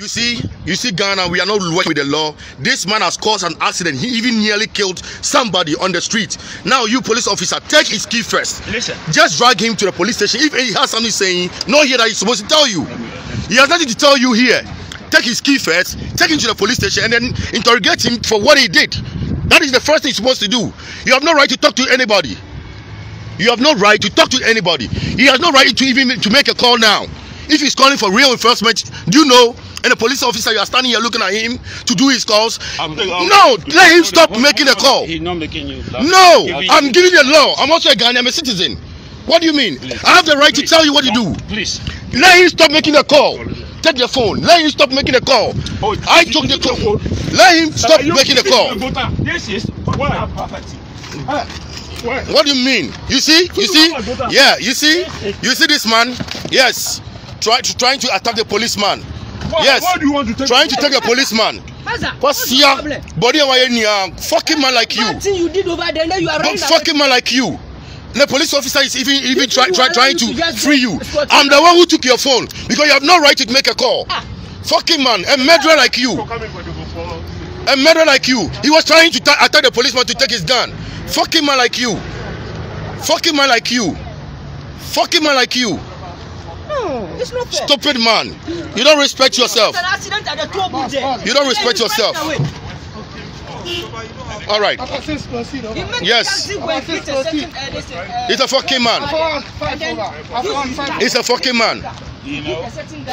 You see, you see, Ghana, we are not working with the law. This man has caused an accident. He even nearly killed somebody on the street. Now, you police officer, take his key first. Listen. Just drag him to the police station. If he has something saying, not here that he's supposed to tell you. He has nothing to tell you here. Take his key first, take him to the police station, and then interrogate him for what he did. That is the first thing you're supposed to do. You have no right to talk to anybody. You have no right to talk to anybody. He has no right to even to make a call now. If he's calling for real enforcement, do you know? And a police officer, you are standing here looking at him to do his calls. I'm- no, um, let him stop making a call. He's not making you. No, I'm giving you a law. I'm also a Ghanaian. I'm a citizen. What do you mean? I have the right to tell you what to do. Please. Let him stop making a call. Take the phone. Let him stop making a call. Oh, I took the call. phone. Let him stop you- making a call. This is why property. Why? What do you mean? You see? You see? Yeah, you see? You see this man? Yes. Try to trying to attack the policeman. Yes. Why do you want to take? Trying to take a policeman. The here? Body away near fucking man like you. Thing you did over there, then you are running fucking man like you. The police officer is even even If try, trying to free you. I'm the one who took your phone because you have no right to make a call. Ah. Fucking man, a murderer like you, a murderer like you. He was trying to ta- attack the policeman to take his gun. Fucking man like you. Fucking man like you. Fucking man like you. No, it's not fair. Stupid man. You don't respect yourself. It's an accident at the top of there. You don't respect yourself. All right. Yes. He's uh, uh, a fucking man. He's a fucking man. Uh,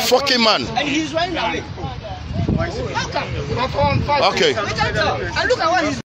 fucking man. And he's running away. Okay. And look at what he's